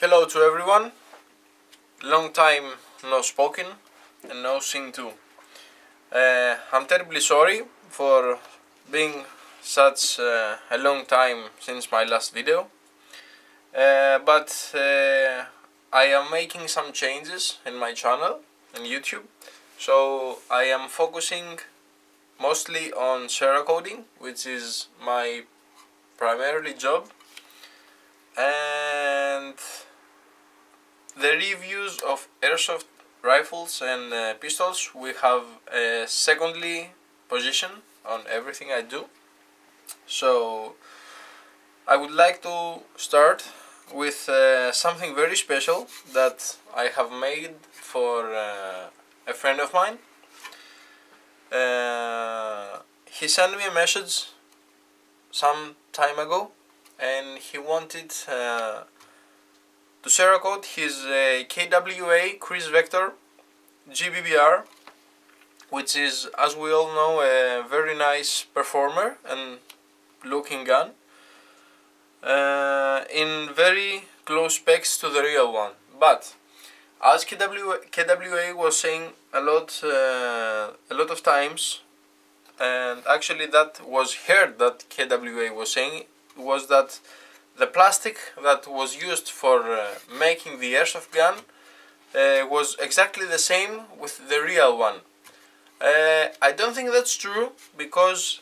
Hello to everyone. Long time no spoken and no seen too. Uh, I'm terribly sorry for being such uh, a long time since my last video. Uh, but uh, I am making some changes in my channel on YouTube. So I am focusing mostly on coding, which is my primarily job and the reviews of airsoft rifles and uh, pistols we have a secondly position on everything I do. So I would like to start with uh, something very special that I have made for uh, a friend of mine. Uh, he sent me a message some time ago and he wanted uh, to Cerakote his uh, KWA Kriss Vector GBBR which is as we all know a very nice performer and looking gun uh, in very close specs to the real one. But as KWA, KWA was saying a lot uh, a lot of times and actually that was heard that KWA was saying was that the plastic that was used for uh, making the airsoft gun uh, was exactly the same with the real one. Uh, I don't think that's true because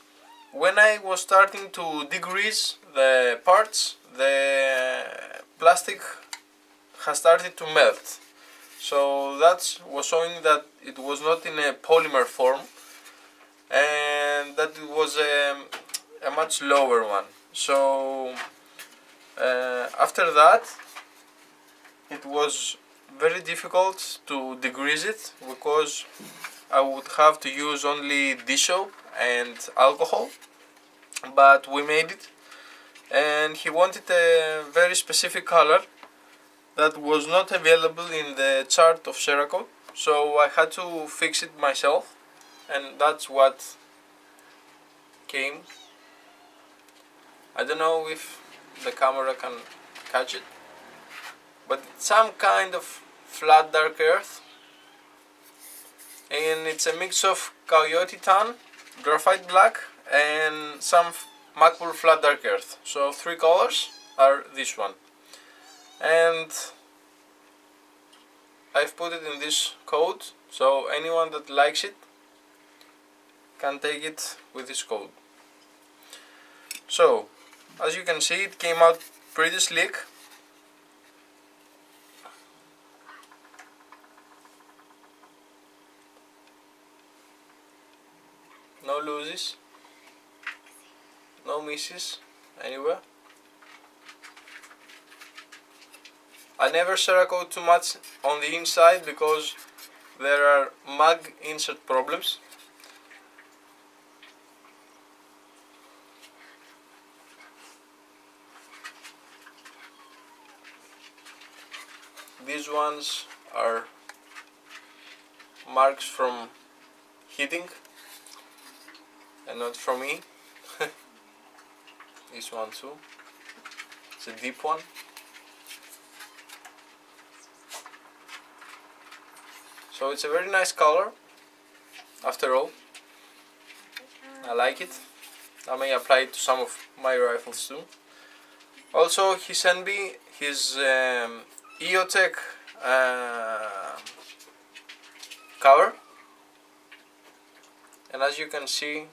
when I was starting to degrease the parts, the plastic has started to melt. So that was showing that it was not in a polymer form and that it was a, a much lower one so uh, after that it was very difficult to degrease it because I would have to use only dish soap and alcohol but we made it. And he wanted a very specific color that was not available in the chart of Cerakote so I had to fix it myself and that's what came. I don't know if the camera can catch it. But it's some kind of flat dark earth. And it's a mix of coyote tan graphite black and some Magpul flat dark earth. So three colors are this one. And I've put it in this code so anyone that likes it can take it with this code. So as you can see it came out pretty slick. No loses. No misses anywhere. I never Cerakote too much on the inside because there are mag insert problems these ones are marks from hitting and not from me. This one too. It's a deep one. So it's a very nice color after all. I like it. I may apply it to some of my rifles too. Also he sent me his um, EOTech uh, cover. And as you can see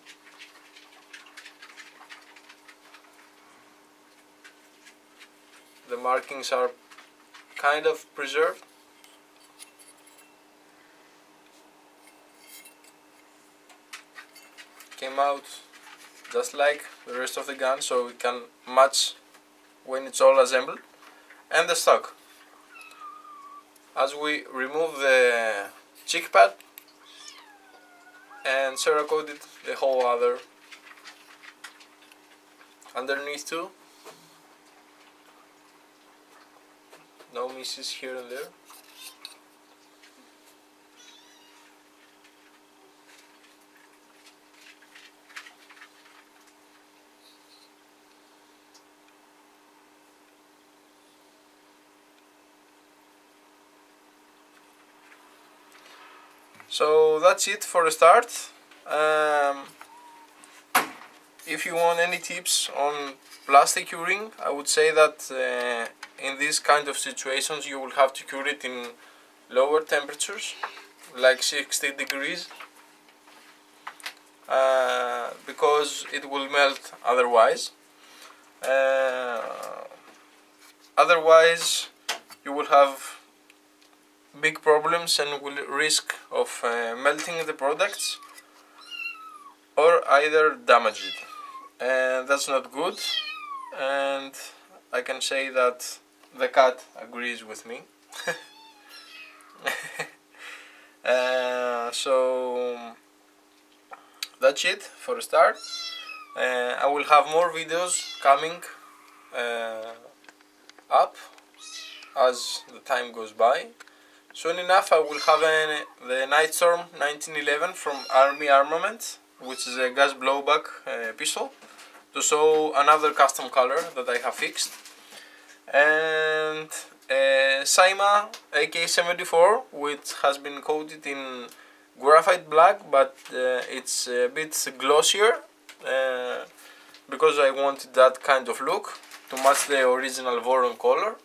the markings are kind of preserved. Came out just like the rest of the gun so it can match when it's all assembled. And the stock as we remove the cheek pad and Cerakoted the whole other underneath too. No misses here and there so that's it for the start. Um, if you want any tips on plastic curing I would say that uh, in these kind of situations you will have to cure it in lower temperatures like 60 degrees uh, because it will melt otherwise. Uh, otherwise you will have big problems and will risk of uh, melting the products or either damage it. And that's not good. And I can say that the cat agrees with me. Uh, so that's it for a start. Uh, I will have more videos coming uh, up as the time goes by soon enough I will have a, the Nightstorm 1911 from Army Armament which is a gas blowback uh, pistol to show another custom color that I have fixed. And a Cyma AK-74 which has been coated in graphite black but uh, it's a bit glossier uh, because I wanted that kind of look to match the original Voron color.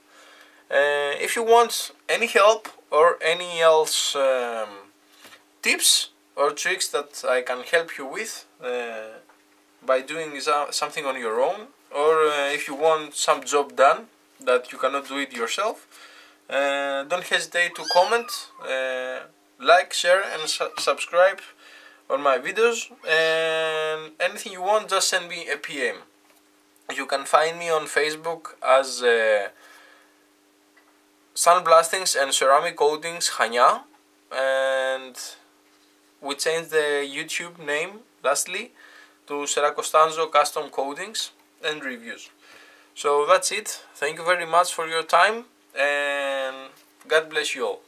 Uh, if you want any help or any else um, tips or tricks that I can help you with uh, by doing something on your own or uh, if you want some job done that you cannot do it yourself uh, don't hesitate to comment uh, like share and su subscribe on my videos and anything you want just send me a PM you can find me on Facebook as uh, Sandblastings and Ceramic Coatings Chania and we changed the YouTube name lastly to Seracostanzo Custom Coatings and Reviews. So that's it. Thank you very much for your time and God bless you all.